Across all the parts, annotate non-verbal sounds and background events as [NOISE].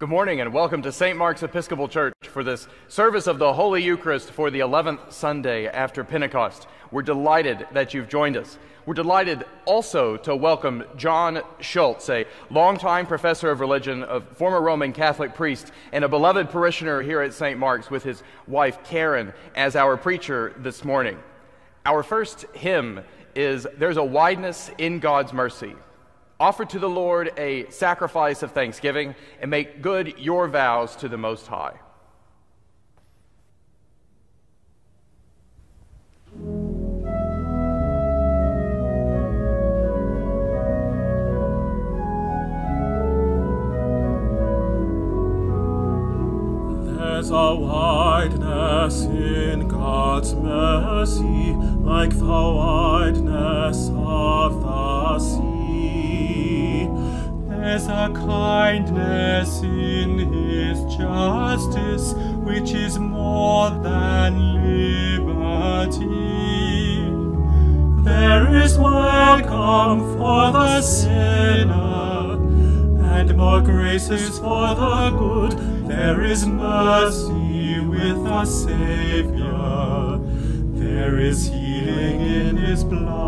Good morning and welcome to St. Mark's Episcopal Church for this service of the Holy Eucharist for the 11th Sunday after Pentecost. We're delighted that you've joined us. We're delighted also to welcome John Schultz, a longtime professor of religion, a former Roman Catholic priest, and a beloved parishioner here at St. Mark's with his wife Karen as our preacher this morning. Our first hymn is There's a Wideness in God's Mercy. Offer to the Lord a sacrifice of thanksgiving and make good your vows to the Most High. There's a wideness in God's mercy, like the wideness of the sea. There's a kindness in His justice, which is more than liberty. There is welcome for the sinner, and more graces for the good. There is mercy with the Savior. There is healing in His blood.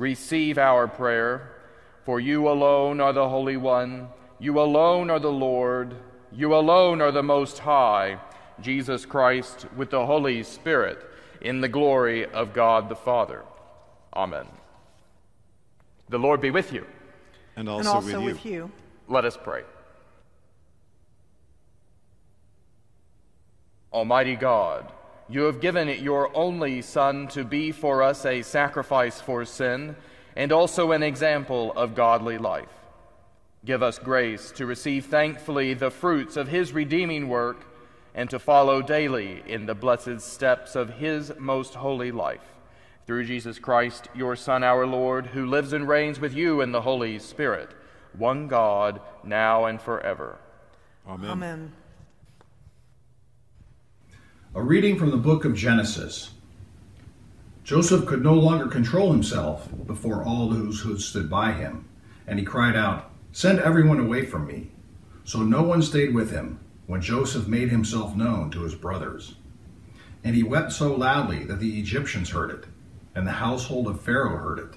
Receive our prayer, for you alone are the Holy One, you alone are the Lord, you alone are the Most High, Jesus Christ, with the Holy Spirit, in the glory of God the Father. Amen. The Lord be with you. And and also, also with you. with you. Let us pray. Almighty God, you have given your only Son to be for us a sacrifice for sin and also an example of godly life. Give us grace to receive thankfully the fruits of his redeeming work and to follow daily in the blessed steps of his most holy life. Through Jesus Christ, your Son, our Lord, who lives and reigns with you in the Holy Spirit, one God, now and forever. Amen. Amen. A reading from the book of Genesis. Joseph could no longer control himself before all those who stood by him, and he cried out, Send everyone away from me. So no one stayed with him when Joseph made himself known to his brothers. And he wept so loudly that the Egyptians heard it, and the household of Pharaoh heard it.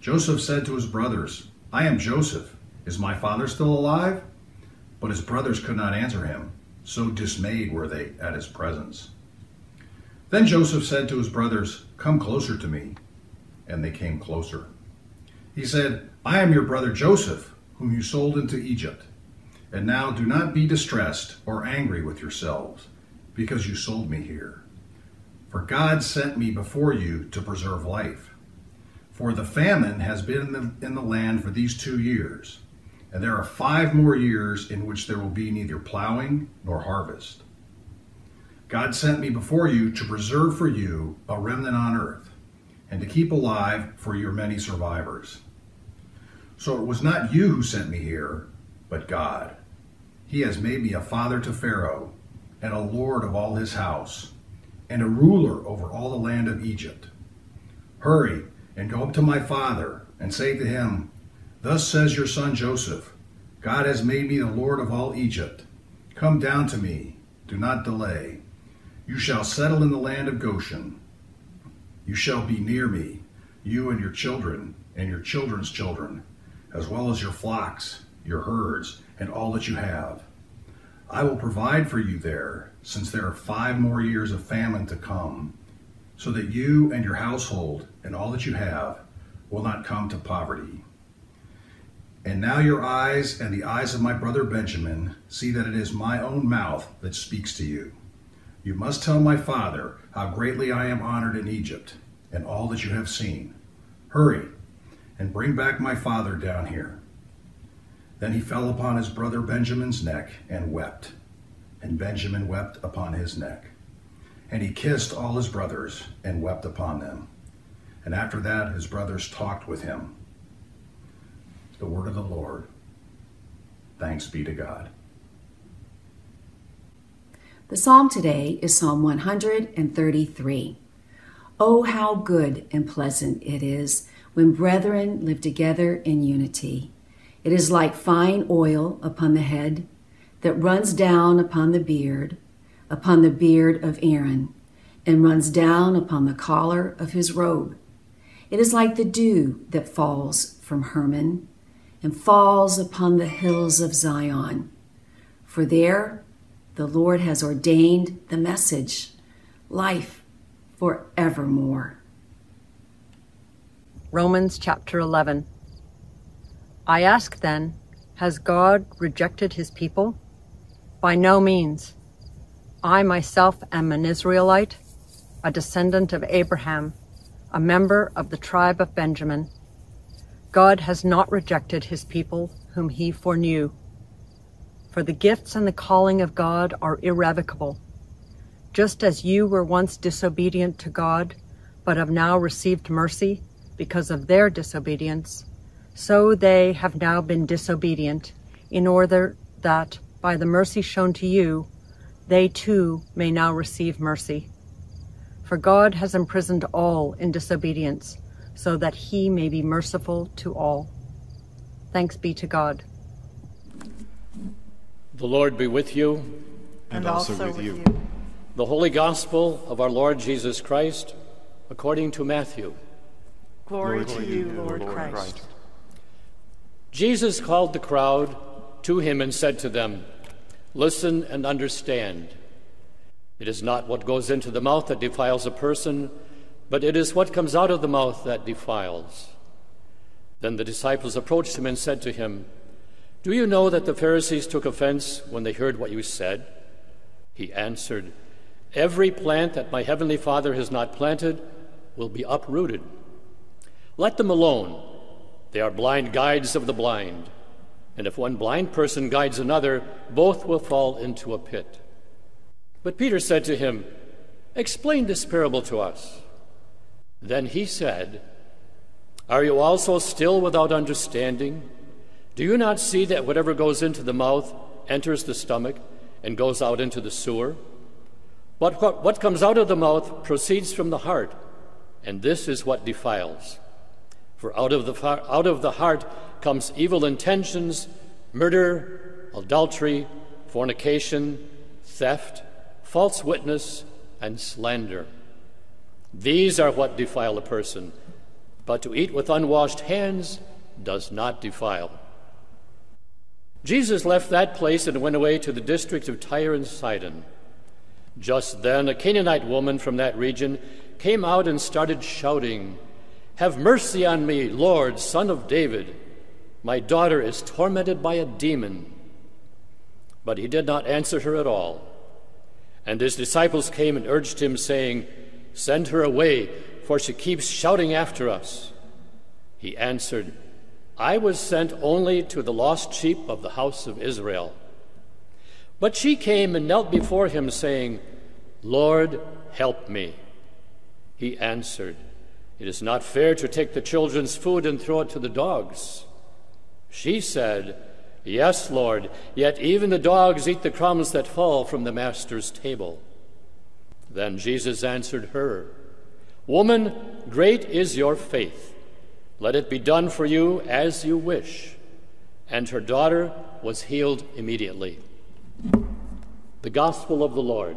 Joseph said to his brothers, I am Joseph. Is my father still alive? But his brothers could not answer him, so dismayed were they at his presence. Then Joseph said to his brothers, Come closer to me. And they came closer. He said, I am your brother Joseph, whom you sold into Egypt. And now do not be distressed or angry with yourselves, because you sold me here. For God sent me before you to preserve life. For the famine has been in the, in the land for these two years, and there are five more years in which there will be neither plowing nor harvest. God sent me before you to preserve for you a remnant on earth, and to keep alive for your many survivors. So it was not you who sent me here, but God. He has made me a father to Pharaoh, and a lord of all his house, and a ruler over all the land of Egypt. Hurry and go up to my father, and say to him, Thus says your son Joseph, God has made me the Lord of all Egypt. Come down to me, do not delay. You shall settle in the land of Goshen. You shall be near me, you and your children, and your children's children, as well as your flocks, your herds, and all that you have. I will provide for you there, since there are five more years of famine to come, so that you and your household and all that you have will not come to poverty. And now your eyes and the eyes of my brother Benjamin see that it is my own mouth that speaks to you. You must tell my father how greatly I am honored in Egypt and all that you have seen. Hurry and bring back my father down here. Then he fell upon his brother Benjamin's neck and wept, and Benjamin wept upon his neck. And he kissed all his brothers and wept upon them. And after that, his brothers talked with him. The word of the Lord. Thanks be to God. The psalm today is Psalm 133. Oh, how good and pleasant it is when brethren live together in unity. It is like fine oil upon the head that runs down upon the beard, upon the beard of Aaron, and runs down upon the collar of his robe. It is like the dew that falls from Hermon and falls upon the hills of Zion. For there the Lord has ordained the message, life forevermore. Romans chapter 11. I ask then, has God rejected his people? By no means. I myself am an Israelite, a descendant of Abraham, a member of the tribe of Benjamin. God has not rejected his people whom he foreknew. For the gifts and the calling of God are irrevocable. Just as you were once disobedient to God, but have now received mercy because of their disobedience, so they have now been disobedient, in order that, by the mercy shown to you, they too may now receive mercy. For God has imprisoned all in disobedience, so that he may be merciful to all. Thanks be to God. The Lord be with you. And, and also, also, with, with you. you. The Holy Gospel of our Lord Jesus Christ, according to Matthew. Glory, Glory to you, Lord, Lord Christ. Christ. Jesus called the crowd to him and said to them, Listen and understand. It is not what goes into the mouth that defiles a person, but it is what comes out of the mouth that defiles. Then the disciples approached him and said to him, Do you know that the Pharisees took offense when they heard what you said? He answered, Every plant that my heavenly Father has not planted will be uprooted. Let them alone. They are blind guides of the blind. And if one blind person guides another, both will fall into a pit. But Peter said to him, Explain this parable to us. Then he said, Are you also still without understanding? Do you not see that whatever goes into the mouth enters the stomach and goes out into the sewer? What, what, what comes out of the mouth proceeds from the heart, and this is what defiles. For out of the, out of the heart comes evil intentions, murder, adultery, fornication, theft, false witness, and slander. These are what defile a person, but to eat with unwashed hands does not defile. Jesus left that place and went away to the district of Tyre and Sidon. Just then, a Canaanite woman from that region came out and started shouting, Have mercy on me, Lord, son of David. My daughter is tormented by a demon. But he did not answer her at all. And his disciples came and urged him, saying, Send her away, for she keeps shouting after us. He answered, I was sent only to the lost sheep of the house of Israel. But she came and knelt before him, saying, Lord, help me. He answered, It is not fair to take the children's food and throw it to the dogs. She said, Yes, Lord, yet even the dogs eat the crumbs that fall from the master's table. Then Jesus answered her, Woman, great is your faith. Let it be done for you as you wish. And her daughter was healed immediately. The Gospel of the Lord.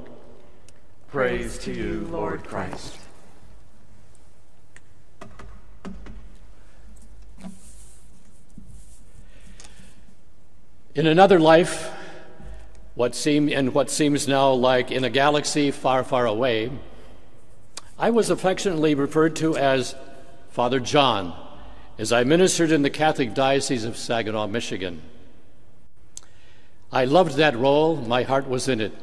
Praise to you, Lord Christ. In another life, what seemed and what seems now like in a galaxy far, far away, I was affectionately referred to as Father John as I ministered in the Catholic Diocese of Saginaw, Michigan. I loved that role, my heart was in it.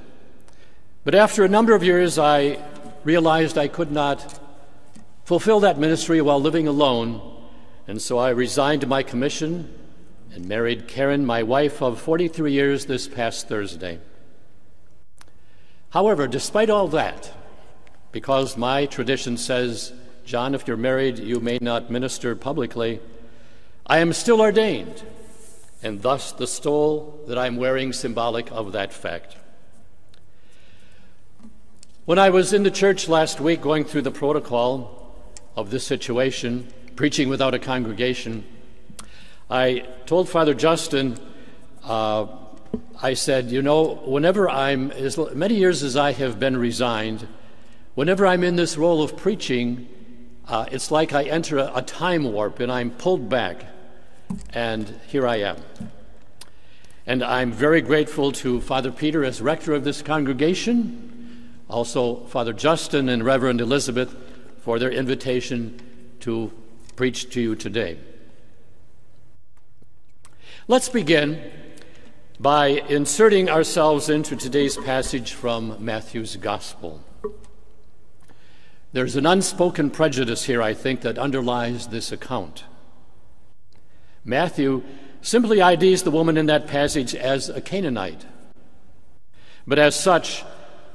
But after a number of years, I realized I could not fulfill that ministry while living alone, and so I resigned my commission and married Karen, my wife of 43 years, this past Thursday. However, despite all that, because my tradition says, John, if you're married, you may not minister publicly, I am still ordained, and thus the stole that I'm wearing symbolic of that fact. When I was in the church last week going through the protocol of this situation, preaching without a congregation, I told Father Justin, uh, I said, you know, whenever I'm, as many years as I have been resigned, whenever I'm in this role of preaching, uh, it's like I enter a, a time warp and I'm pulled back, and here I am. And I'm very grateful to Father Peter as rector of this congregation, also Father Justin and Reverend Elizabeth for their invitation to preach to you today. Let's begin by inserting ourselves into today's passage from Matthew's Gospel. There's an unspoken prejudice here, I think, that underlies this account. Matthew simply IDs the woman in that passage as a Canaanite. But as such,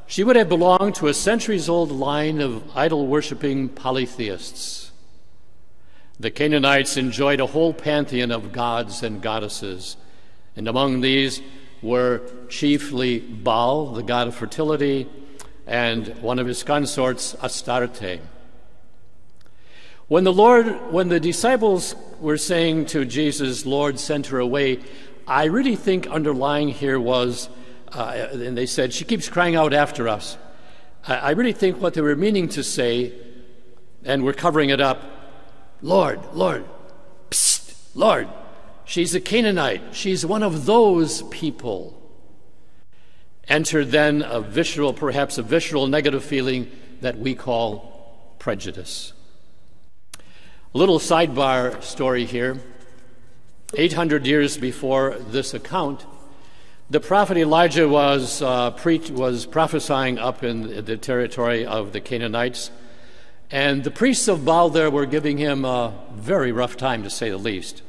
she would have belonged to a centuries old line of idol worshiping polytheists. The Canaanites enjoyed a whole pantheon of gods and goddesses, and among these were chiefly Baal, the god of fertility, and one of his consorts, Astarte. When the Lord, when the disciples were saying to Jesus, Lord, send her away, I really think underlying here was, uh, and they said, she keeps crying out after us. I, I really think what they were meaning to say, and we're covering it up, Lord, Lord, psst, Lord, she's a Canaanite. She's one of those people. Enter then a visceral, perhaps a visceral negative feeling that we call prejudice. A little sidebar story here. 800 years before this account, the prophet Elijah was, uh, pre- was prophesying up in the territory of the Canaanites and the priests of Baal there were giving him a very rough time, to say the least.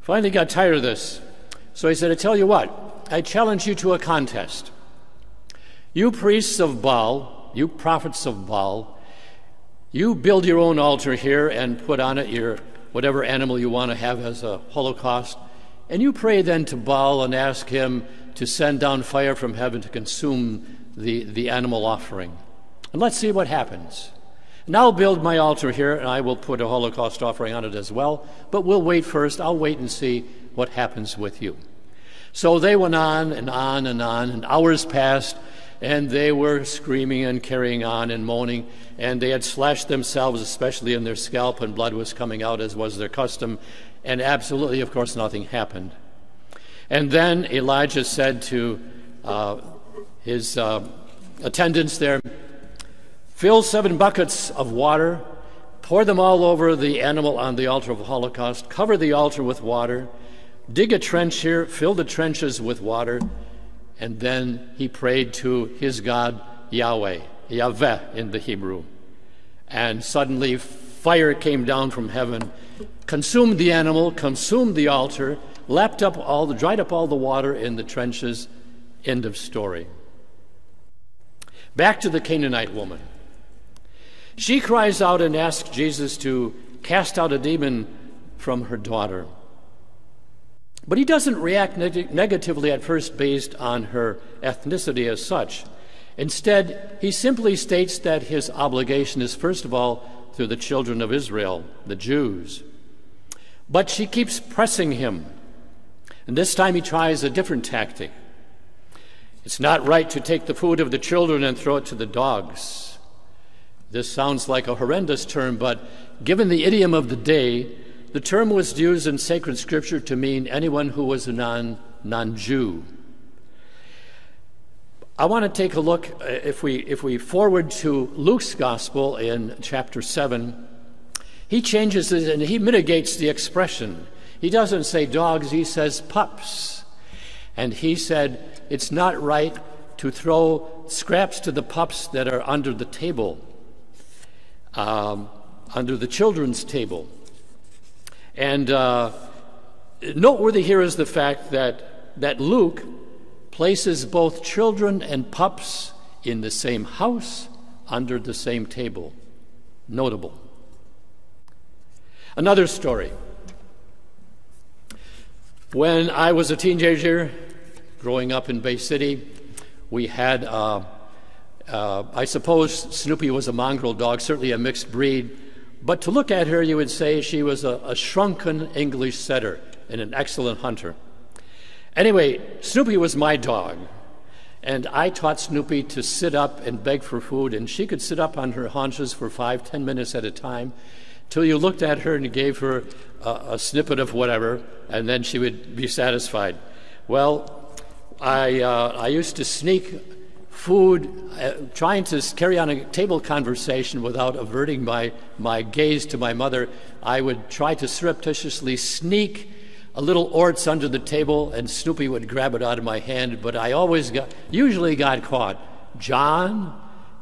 Finally got tired of this. So he said, I tell you what, I challenge you to a contest. You priests of Baal, you prophets of Baal, You build your own altar here and put on it your whatever animal you want to have as a holocaust, and you pray then to Baal and ask him to send down fire from heaven to consume the, the animal offering. And let's see what happens. I'll build my altar here, and I will put a Holocaust offering on it as well, but we'll wait first. I'll wait and see what happens with you. So they went on and on and on, and hours passed, and they were screaming and carrying on and moaning, and they had slashed themselves, especially in their scalp, and blood was coming out as was their custom, and absolutely, of course, nothing happened. And then Elijah said to uh, his uh, attendants there, Fill seven buckets of water, pour them all over the animal on the altar of Holocaust, cover the altar with water, dig a trench here, fill the trenches with water, and then he prayed to his God, Yahweh, Yahweh in the Hebrew. And suddenly fire came down from heaven, consumed the animal, consumed the altar, lapped up all the, dried up all the water in the trenches. End of story. Back to the Canaanite woman. She cries out and asks Jesus to cast out a demon from her daughter. But he doesn't react neg- negatively at first based on her ethnicity as such. Instead, he simply states that his obligation is, first of all, to the children of Israel, the Jews. But she keeps pressing him. And this time he tries a different tactic. It's not right to take the food of the children and throw it to the dogs. This sounds like a horrendous term, but given the idiom of the day, the term was used in sacred scripture to mean anyone who was a non Jew. I want to take a look, uh, if we, if we forward to Luke's gospel in chapter 7, he changes it and he mitigates the expression. He doesn't say dogs, he says pups. And he said it's not right to throw scraps to the pups that are under the table um, under the children's table. And uh, noteworthy here is the fact that, that Luke places both children and pups in the same house under the same table. Notable. Another story. When I was a teenager growing up in Bay City, we had uh, uh, I suppose Snoopy was a mongrel dog, certainly a mixed breed, but to look at her, you would say she was a, a shrunken English setter and an excellent hunter. Anyway, Snoopy was my dog, and I taught Snoopy to sit up and beg for food, and she could sit up on her haunches for five, ten minutes at a time till you looked at her and gave her a, a snippet of whatever, and then she would be satisfied. Well, I, uh, I used to sneak food, uh, trying to carry on a table conversation without averting my, my gaze to my mother, I would try to surreptitiously sneak a little orts under the table, and Snoopy would grab it out of my hand, but I always got, usually got caught. John,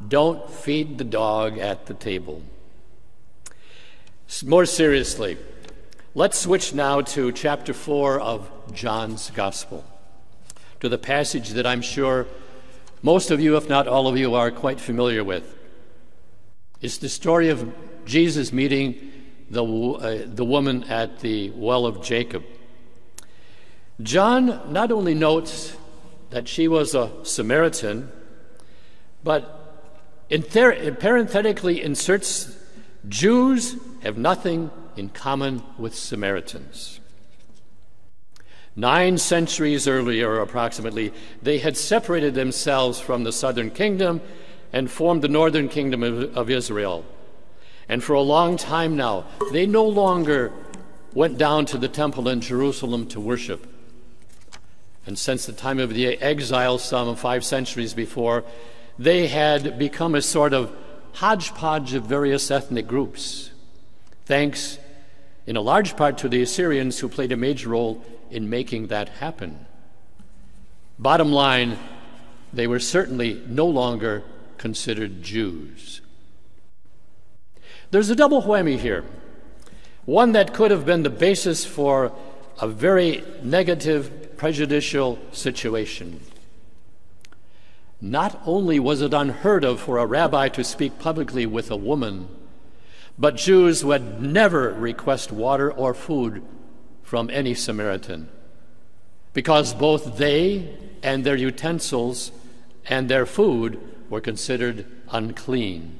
don't feed the dog at the table. More seriously, let's switch now to chapter 4 of John's Gospel, to the passage that I'm sure most of you, if not all of you, are quite familiar with. It's the story of Jesus meeting the, uh, the woman at the well of Jacob. John not only notes that she was a Samaritan, but in ther- parenthetically inserts Jews have nothing in common with Samaritans. Nine centuries earlier, approximately, they had separated themselves from the southern kingdom and formed the northern kingdom of, of Israel. And for a long time now, they no longer went down to the temple in Jerusalem to worship. And since the time of the exile, some five centuries before, they had become a sort of hodgepodge of various ethnic groups, thanks in a large part to the Assyrians who played a major role in making that happen. Bottom line, they were certainly no longer considered Jews. There's a double whammy here. One that could have been the basis for a very negative, prejudicial situation. Not only was it unheard of for a rabbi to speak publicly with a woman, but Jews would never request water or food from any Samaritan because both they and their utensils and their food were considered unclean.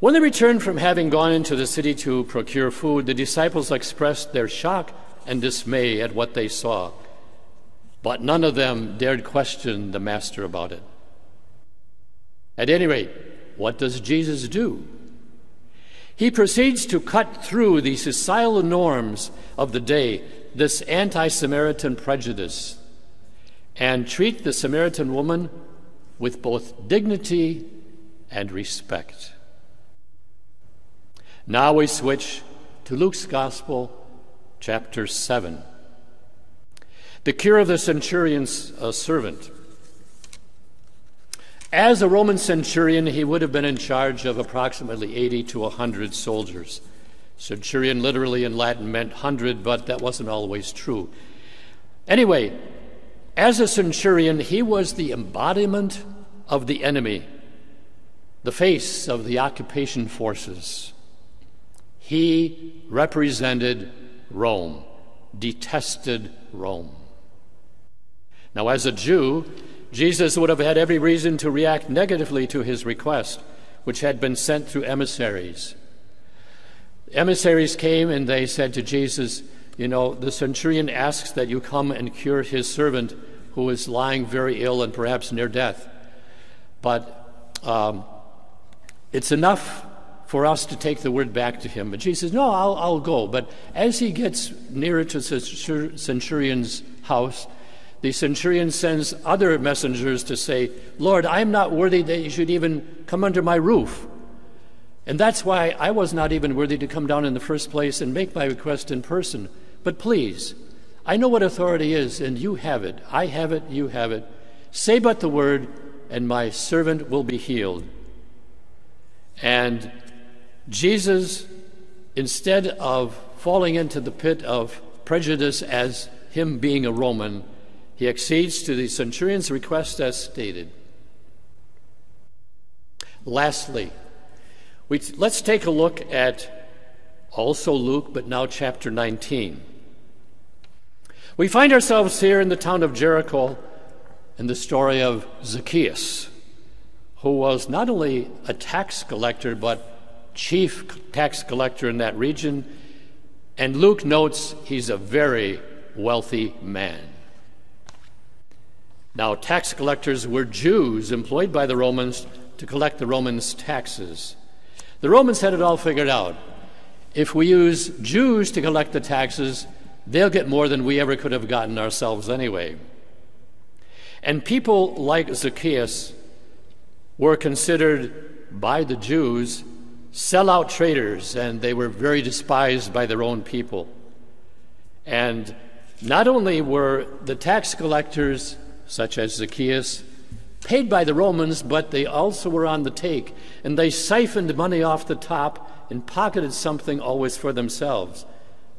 When they returned from having gone into the city to procure food, the disciples expressed their shock and dismay at what they saw, but none of them dared question the Master about it. At any rate, what does Jesus do? He proceeds to cut through the societal norms of the day, this anti Samaritan prejudice, and treat the Samaritan woman with both dignity and respect. Now we switch to Luke's Gospel, chapter 7. The cure of the centurion's uh, servant. As a Roman centurion, he would have been in charge of approximately 80 to 100 soldiers. Centurion literally in Latin meant hundred, but that wasn't always true. Anyway, as a centurion, he was the embodiment of the enemy, the face of the occupation forces. He represented Rome, detested Rome. Now, as a Jew, Jesus would have had every reason to react negatively to his request, which had been sent through emissaries. Emissaries came and they said to Jesus, You know, the centurion asks that you come and cure his servant who is lying very ill and perhaps near death. But um, it's enough for us to take the word back to him. But Jesus says, No, I'll, I'll go. But as he gets nearer to the centurion's house, the centurion sends other messengers to say, Lord, I am not worthy that you should even come under my roof. And that's why I was not even worthy to come down in the first place and make my request in person. But please, I know what authority is, and you have it. I have it, you have it. Say but the word, and my servant will be healed. And Jesus, instead of falling into the pit of prejudice as him being a Roman, he accedes to the centurion's request as stated. Lastly, we, let's take a look at also Luke, but now chapter 19. We find ourselves here in the town of Jericho in the story of Zacchaeus, who was not only a tax collector, but chief tax collector in that region. And Luke notes he's a very wealthy man. Now, tax collectors were Jews employed by the Romans to collect the Romans' taxes. The Romans had it all figured out. If we use Jews to collect the taxes, they'll get more than we ever could have gotten ourselves anyway. And people like Zacchaeus were considered by the Jews sellout traders, and they were very despised by their own people. And not only were the tax collectors such as Zacchaeus, paid by the Romans, but they also were on the take, and they siphoned money off the top and pocketed something always for themselves.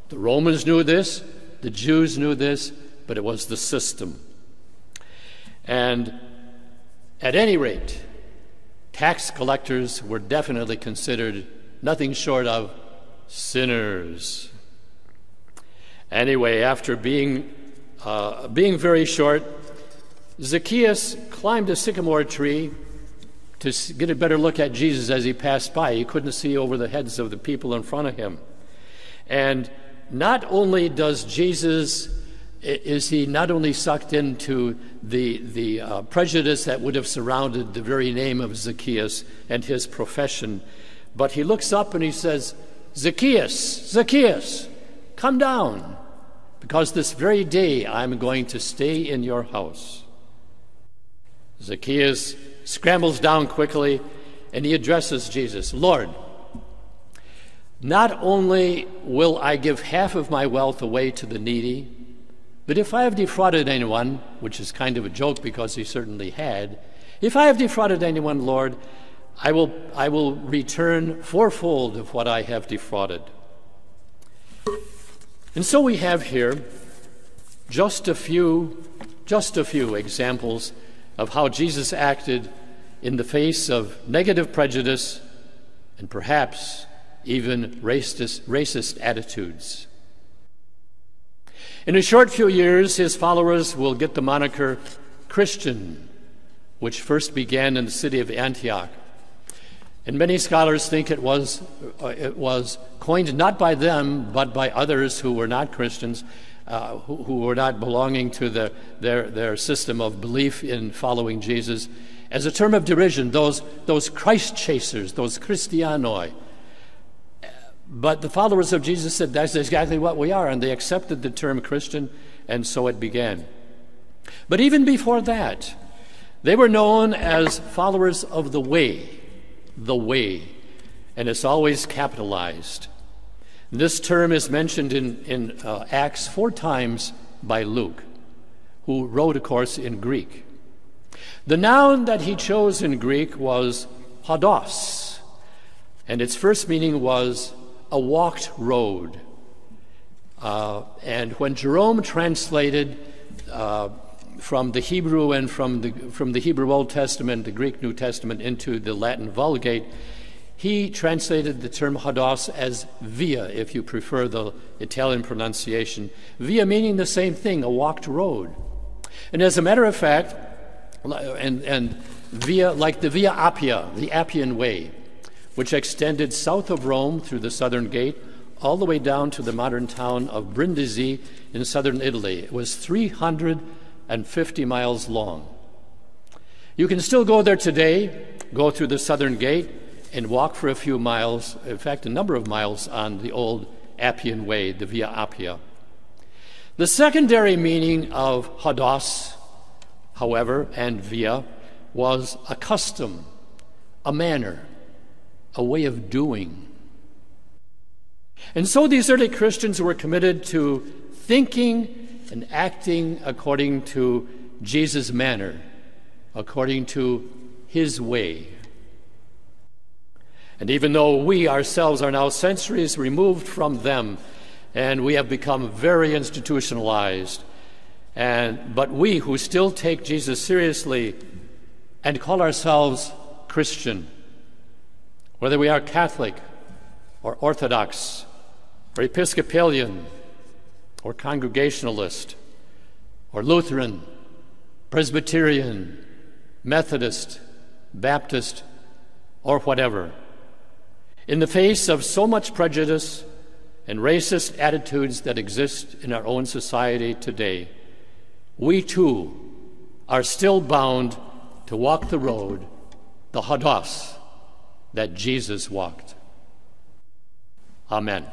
The Romans knew this, the Jews knew this, but it was the system. And at any rate, tax collectors were definitely considered nothing short of sinners. Anyway, after being, uh, being very short, Zacchaeus climbed a sycamore tree to get a better look at Jesus as he passed by. He couldn't see over the heads of the people in front of him. And not only does Jesus is he not only sucked into the, the uh, prejudice that would have surrounded the very name of Zacchaeus and his profession, but he looks up and he says, Zacchaeus, Zacchaeus, come down, because this very day I'm going to stay in your house. Zacchaeus scrambles down quickly and he addresses Jesus Lord, not only will I give half of my wealth away to the needy, but if I have defrauded anyone, which is kind of a joke because he certainly had, if I have defrauded anyone, Lord, I will, I will return fourfold of what I have defrauded. And so we have here just a few, just a few examples of how Jesus acted in the face of negative prejudice and perhaps even racist, racist attitudes. In a short few years, his followers will get the moniker Christian, which first began in the city of Antioch. And many scholars think it was, uh, it was coined not by them, but by others who were not Christians, uh, who, who, were not belonging to the, their, their system of belief in following Jesus, as a term of derision, those, those Christ chasers, those Christianoi. But the followers of Jesus said that's exactly what we are, and they accepted the term Christian, and so it began. But even before that, they were known as followers of the way the way, and it's always capitalized. This term is mentioned in, in uh, Acts four times by Luke, who wrote, of course, in Greek. The noun that he chose in Greek was hodos, and its first meaning was a walked road. Uh, and when Jerome translated uh, from the Hebrew and from the, from the Hebrew Old Testament, the Greek New Testament, into the Latin Vulgate, he translated the term hodos as via, if you prefer the Italian pronunciation. Via meaning the same thing, a walked road. And as a matter of fact, and, and via, like the Via Appia, the Appian Way, which extended south of Rome through the southern gate all the way down to the modern town of Brindisi in southern Italy. It was 350 miles long. You can still go there today, go through the southern gate, and walk for a few miles, in fact, a number of miles on the old Appian Way, the Via Appia. The secondary meaning of hodos, however, and via was a custom, a manner, a way of doing. And so these early Christians were committed to thinking and acting according to Jesus' manner, according to his way. And even though we ourselves are now centuries removed from them, and we have become very institutionalized, and, but we who still take Jesus seriously and call ourselves Christian, whether we are Catholic or Orthodox or Episcopalian or Congregationalist or Lutheran, Presbyterian, Methodist, Baptist, or whatever. In the face of so much prejudice and racist attitudes that exist in our own society today, we too are still bound to walk the road, the hodos, that Jesus walked. Amen.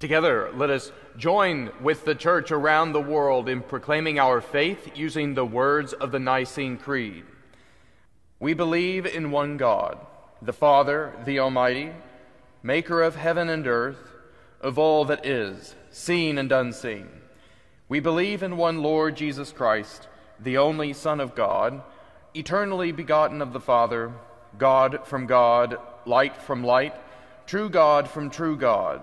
Together, let us join with the church around the world in proclaiming our faith using the words of the Nicene Creed. We believe in one God, the Father, the Almighty, maker of heaven and earth, of all that is, seen and unseen. We believe in one Lord Jesus Christ, the only Son of God, eternally begotten of the Father, God from God, light from light, true God from true God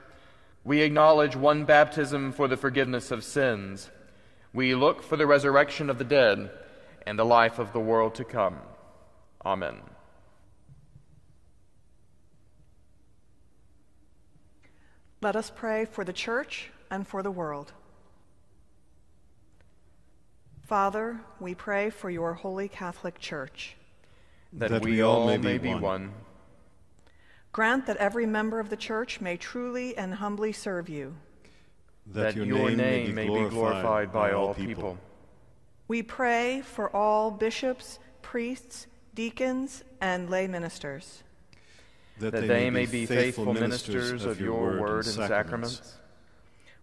We acknowledge one baptism for the forgiveness of sins. We look for the resurrection of the dead and the life of the world to come. Amen. Let us pray for the church and for the world. Father, we pray for your holy Catholic Church. That, that we, we all may, may be one. one. Grant that every member of the church may truly and humbly serve you. That, that your, your, name, may, be glorified, glorified by, by all people. people. We pray for all bishops, priests, deacons, and lay ministers. That, that they, they, may be faithful ministers of your word and sacraments. sacraments.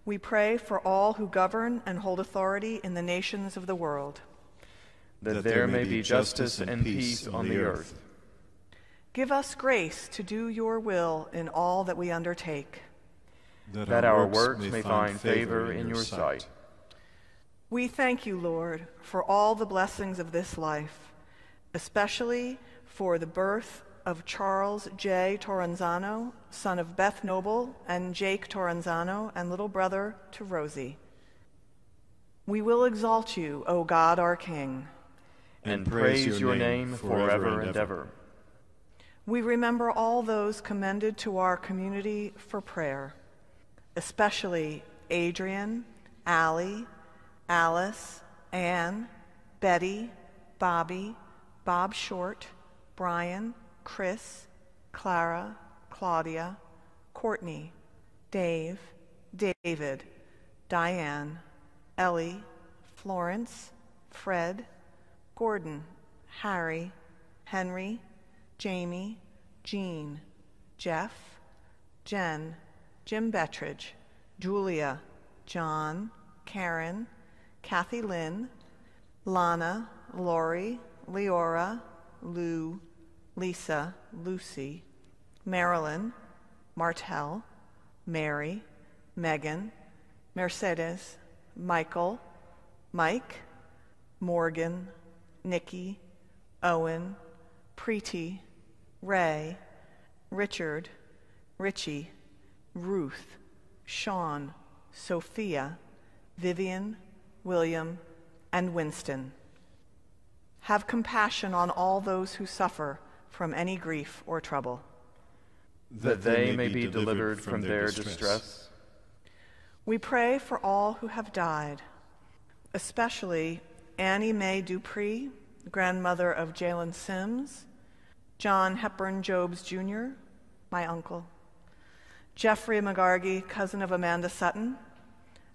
We pray for all who govern and hold authority in the nations of the world. That, that there may be justice and peace on the earth. Give us grace to do your will in all that we undertake. That, that our, works, may find favor in your sight. We thank you, Lord, for all the blessings of this life, especially for the birth of Charles J. Torrenzano, son of Beth Noble and Jake Torrenzano, and little brother to Rosie. We will exalt you, O God our King, and, and praise, praise your name forever and ever. We remember all those commended to our community for prayer, especially Adrian, Allie, Alice, Anne, Betty, Bobby, Bob Short, Brian, Chris, Clara, Claudia, Courtney, Dave, David, Diane, Ellie, Florence, Fred, Gordon, Harry, Henry, Jamie, Jean, Jeff, Jen, Jim Bettridge, Julia, John, Karen, Kathy Lynn, Lana, Lori, Leora, Lou, Lisa, Lucy, Marilyn, Martel, Mary, Megan, Mercedes, Michael, Mike, Morgan, Nikki, Owen, Preeti, Ray, Richard, Richie, Ruth, Sean, Sophia, Vivian, William, and Winston. Have compassion on all those who suffer from any grief or trouble. That they may be delivered from their distress. We pray for all who have died, especially Annie Mae Dupree, grandmother of Jalen Sims, John Hepburn Jobes Jr., my uncle, Jeffrey McGargy, cousin of Amanda Sutton,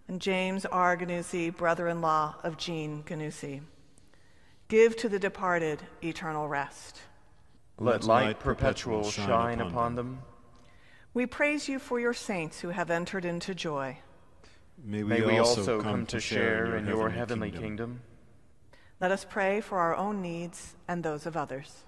and James R. Ganussi, brother in law of Jean Ganussi. Give to the departed eternal rest. Let light perpetual shine upon them. We praise you for your saints who have entered into joy. May we, May we also come to share in your heavenly kingdom. kingdom. Let us pray for our own needs and those of others.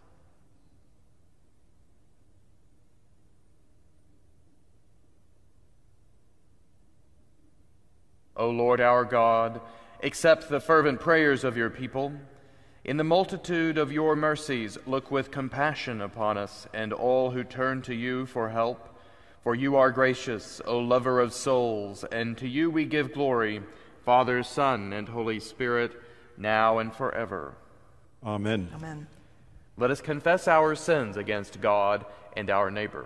O Lord our God, accept the fervent prayers of your people. In the multitude of your mercies, look with compassion upon us and all who turn to you for help. For you are gracious, O lover of souls, and to you we give glory, Father, Son, and Holy Spirit, now and forever. Amen. Amen. Let us confess our sins against God and our neighbor.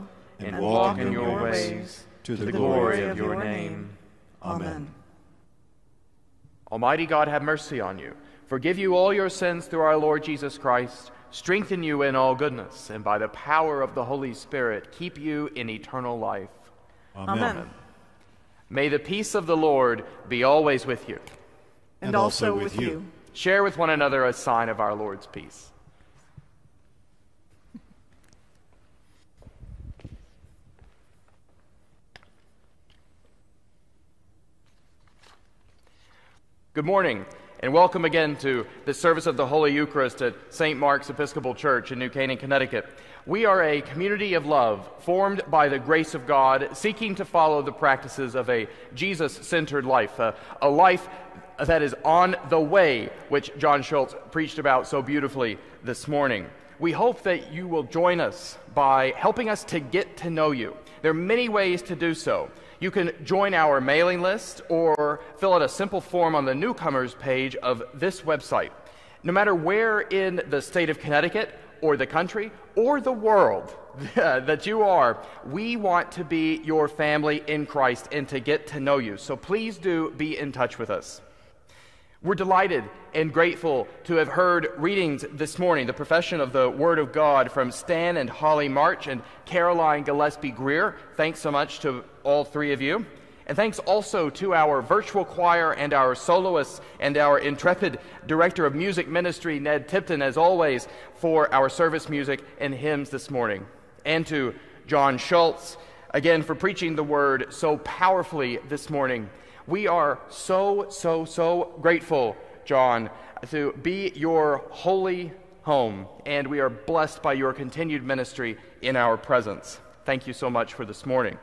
and walk in your ways to the glory of your name. Amen. Almighty God, have mercy on you. Forgive you all your sins through our Lord Jesus Christ. Strengthen you in all goodness, and by the power of the Holy Spirit, keep you in eternal life. Amen. Amen. May the peace of the Lord be always with you. And, and also, also with you. you. Share with one another a sign of our Lord's peace. Good morning and welcome again to the service of the Holy Eucharist at St. Mark's Episcopal Church in New Canaan, Connecticut. We are a community of love formed by the grace of God, seeking to follow the practices of a Jesus centered life, a, a life that is on the way, which John Schultz preached about so beautifully this morning. We hope that you will join us by helping us to get to know you. There are many ways to do so. You can join our mailing list or fill out a simple form on the newcomers page of this website. No matter where in the state of Connecticut or the country or the world [LAUGHS] that you are, we want to be your family in Christ and to get to know you. So please do be in touch with us. We're delighted and grateful to have heard readings this morning, the profession of the Word of God from Stan and Holly March and Caroline Gillespie Greer. Thanks so much to all three of you. And thanks also to our virtual choir and our soloists and our intrepid director of music ministry, Ned Tipton, as always, for our service music and hymns this morning. And to John Schultz, again, for preaching the word so powerfully this morning. We are so, so, so grateful, John, to be your holy home, and we are blessed by your continued ministry in our presence. Thank you so much for this morning.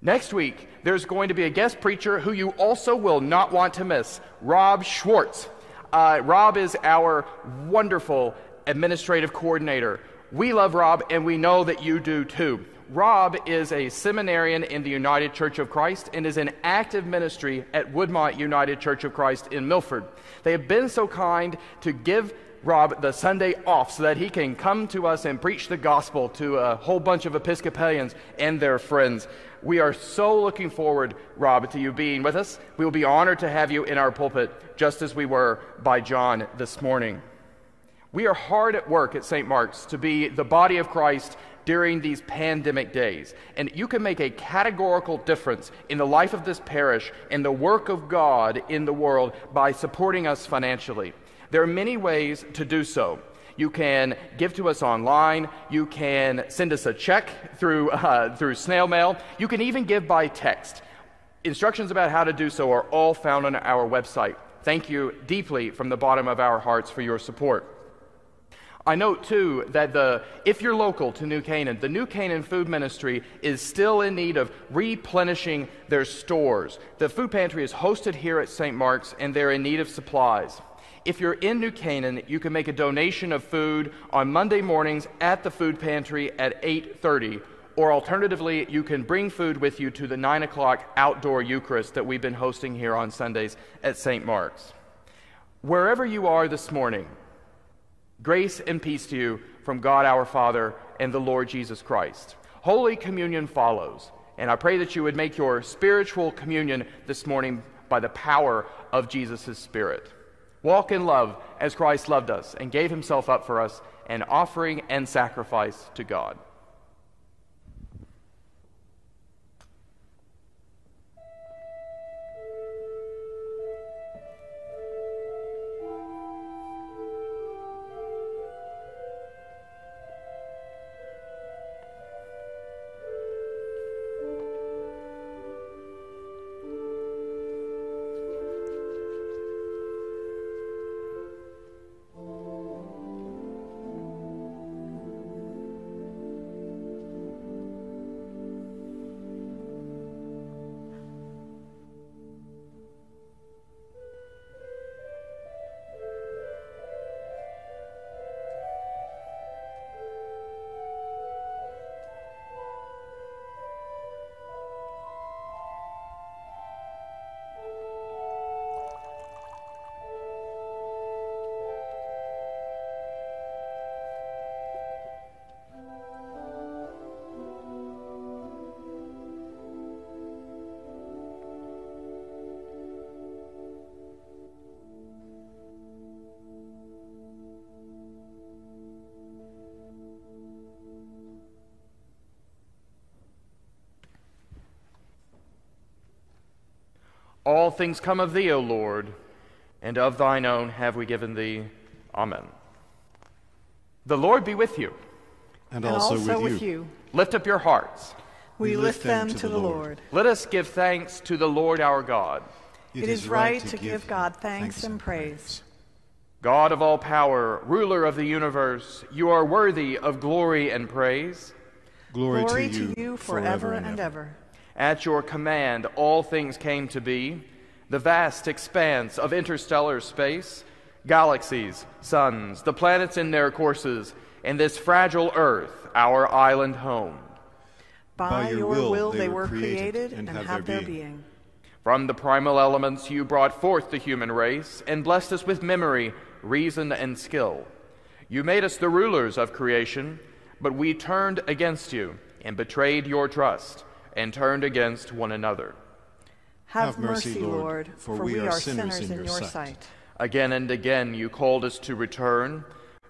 Next week, there's going to be a guest preacher who you also will not want to miss Rob Schwartz. Uh, Rob is our wonderful administrative coordinator. We love Rob, and we know that you do too. Rob is a seminarian in the United Church of Christ and is in active ministry at Woodmont United Church of Christ in Milford. They have been so kind to give Rob the Sunday off so that he can come to us and preach the gospel to a whole bunch of Episcopalians and their friends. We are so looking forward, Rob, to you being with us. We will be honored to have you in our pulpit, just as we were by John this morning. We are hard at work at St. Mark's to be the body of Christ during these pandemic days. And you can make a categorical difference in the life of this parish and the work of God in the world by supporting us financially. There are many ways to do so. You can give to us online. You can send us a check through, [LAUGHS] uh, through snail mail. You can even give by text. Instructions about how to do so are all found on our website. Thank you deeply from the bottom of our hearts for your support. I note too that the, if you're local to New Canaan, the New Canaan Food Ministry is still in need of replenishing their stores. The food pantry is hosted here at St. Mark's and they're in need of supplies. If you're in New Canaan, you can make a donation of food on Monday mornings at the food pantry at 8:30, or alternatively, you can bring food with you to the 9 o'clock outdoor Eucharist that we've been hosting here on Sundays at St. Mark's. Wherever you are this morning, Grace and peace to you from God our Father and the Lord Jesus Christ. Holy Communion follows, and I pray that you would make your spiritual communion this morning by the power of Jesus' Spirit. Walk in love as Christ loved us and gave himself up for us, an offering and sacrifice to God. All things come of thee, O Lord, and of thine own have we given thee. Amen. The Lord be with you. And, and also, also with, with you. you. Lift up your hearts. We, We lift them to the Lord. Let us give thanks to the Lord our God. It is right to give God thanks and praise. God of all power, ruler of the universe, you are worthy of glory and praise. Glory, Glory to you, forever and ever. At your command, all things came to be. The vast expanse of interstellar space, galaxies, suns, the planets in their courses, and this fragile earth, our island home. By, your will, they were created and, have their being. From the primal elements, you brought forth the human race and blessed us with memory, reason, and skill. You made us the rulers of creation, but we turned against you and betrayed your trust and turned against one another. Have, mercy, Lord, for, we are sinners in your sight. sight. Again and again you called us to return.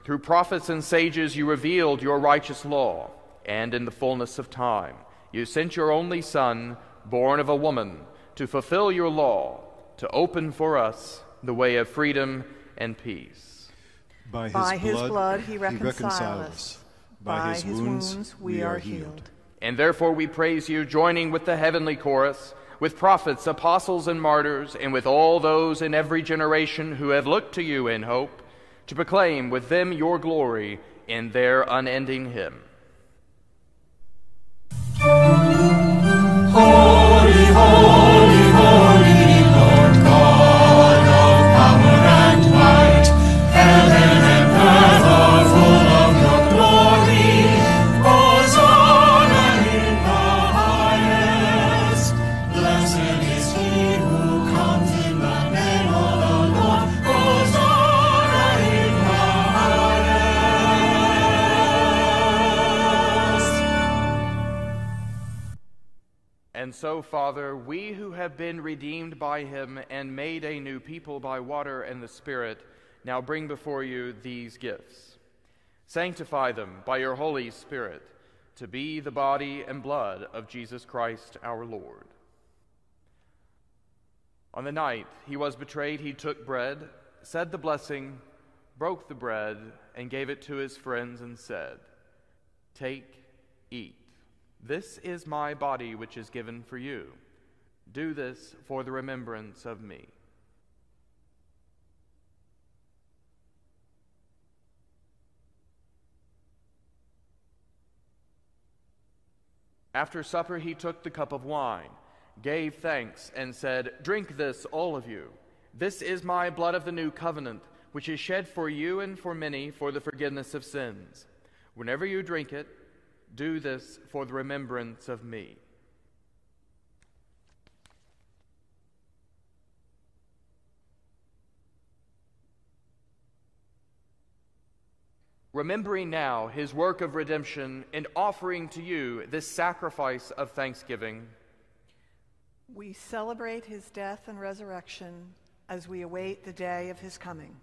Through prophets and sages you revealed your righteous law, and in the fullness of time you sent your only Son, born of a woman, to fulfill your law, to open for us the way of freedom and peace. By his, By his blood, blood he reconciled reconciled us. By, his, wounds, we are healed. And therefore we praise you, joining with the heavenly chorus, with prophets, apostles, and martyrs, and with all those in every generation who have looked to you in hope, to proclaim with them your glory in their unending hymn. Father, we who have been redeemed by him and made a new people by water and the Spirit now bring before you these gifts. Sanctify them by your Holy Spirit to be the body and blood of Jesus Christ our Lord. On the night he was betrayed, he took bread, said the blessing, broke the bread, and gave it to his friends and said, Take, eat. This is my body, which is given for you. Do this for the remembrance of me. After supper, he took the cup of wine, gave thanks, and said, Drink this, all of you. This is my blood of the new covenant, which is shed for you and for many for the forgiveness of sins. Whenever you drink it, do this for the remembrance of me. Remembering now his work of redemption and offering to you this sacrifice of thanksgiving, We celebrate his death and resurrection as we await the day of his coming.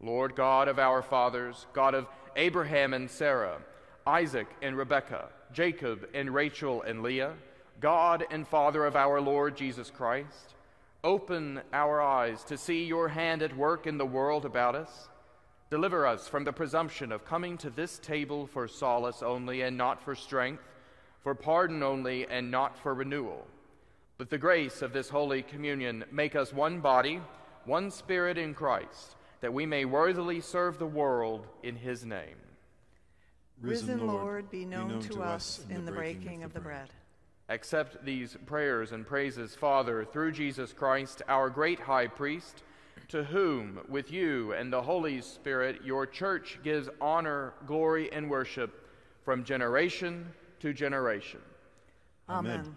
Lord God of our fathers, God of Abraham and Sarah, Isaac and Rebekah, Jacob and Rachel and Leah, God and Father of our Lord Jesus Christ, open our eyes to see your hand at work in the world about us. Deliver us from the presumption of coming to this table for solace only and not for strength, for pardon only and not for renewal. With the grace of this holy communion, make us one body, one spirit in Christ, that we may worthily serve the world in his name. Risen, Lord, be known, to us in the breaking of the bread. Accept these prayers and praises, Father, through Jesus Christ, our great high priest, to whom, with you and the Holy Spirit, your church gives honor, glory, and worship from generation to generation. Amen.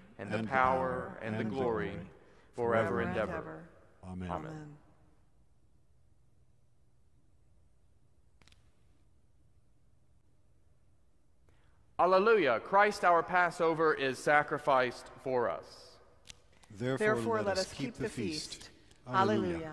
and the power, and the glory, forever and ever. Amen. Amen. Alleluia! Christ our Passover is sacrificed for us. Therefore, Therefore let, let, us keep, keep the feast. feast. Alleluia. Alleluia.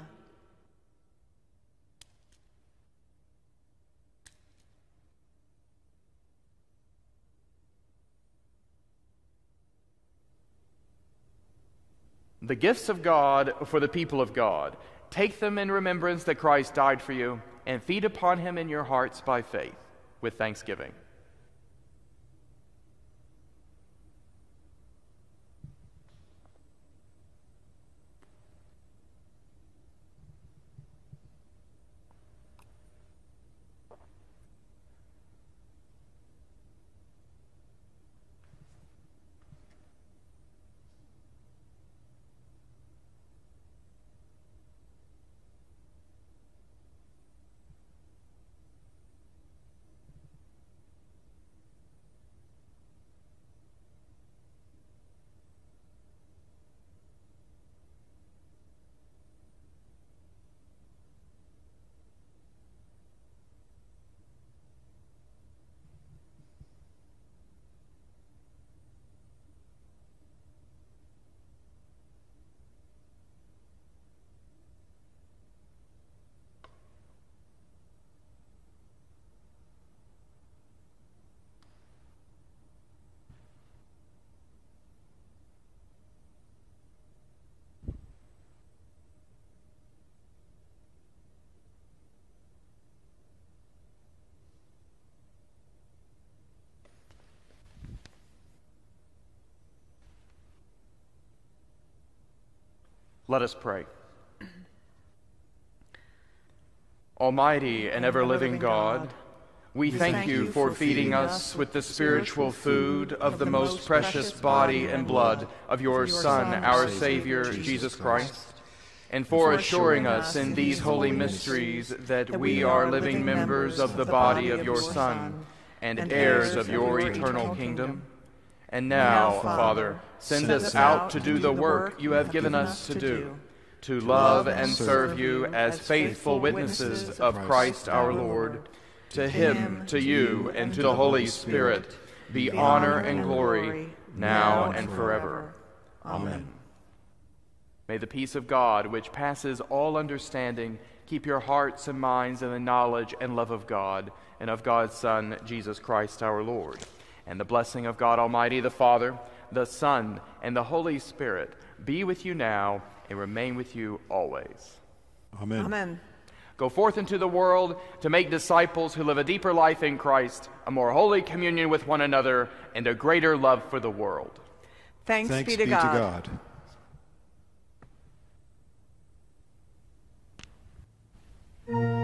The gifts of God for the people of God. Take them in remembrance that Christ died for you, and feed upon him in your hearts by faith, with thanksgiving. Let us pray. Almighty and ever living God, we thank you for feeding us with the spiritual food of the most precious body and blood of your Son, our Savior, Jesus Christ, and for assuring us in these holy mysteries that we are living members of the body of your Son and heirs of your eternal kingdom. And now, Father, send us out to do the work you have given us to do, to love and serve you as faithful witnesses of Christ our Lord. To him, to you, and to the Holy Spirit be honor and glory, now and forever. Amen. May the peace of God, which passes all understanding, keep your hearts and minds in the knowledge and love of God and of God's Son, Jesus Christ our Lord. And the blessing of God Almighty, the Father, the Son, and the Holy Spirit be with you now and remain with you always. Amen. Amen. Go forth into the world to make disciples who live a deeper life in Christ, a more holy communion with one another, and a greater love for the world. Thanks, Thanks be to God. God. O